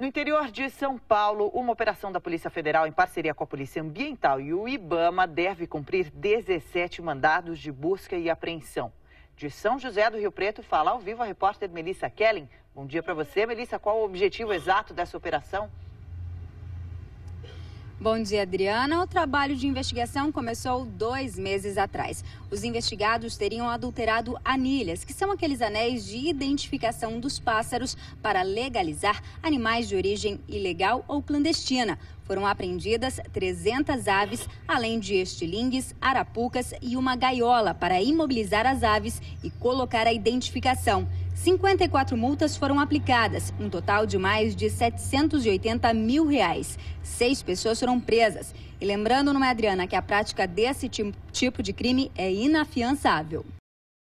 No interior de São Paulo, uma operação da Polícia Federal em parceria com a Polícia Ambiental e o IBAMA deve cumprir 17 mandados de busca e apreensão. De São José do Rio Preto, fala ao vivo a repórter Melissa Kellen. Bom dia para você, Melissa. Qual o objetivo exato dessa operação? Bom dia, Adriana. O trabalho de investigação começou dois meses atrás. Os investigados teriam adulterado anilhas, que são aqueles anéis de identificação dos pássaros, para legalizar animais de origem ilegal ou clandestina. Foram apreendidas 300 aves, além de estilingues, arapucas e uma gaiola para imobilizar as aves e colocar a identificação. 54 multas foram aplicadas, um total de mais de 780 mil reais. Seis pessoas foram presas. E lembrando, não é, Adriana, que a prática desse tipo de crime é inafiançável.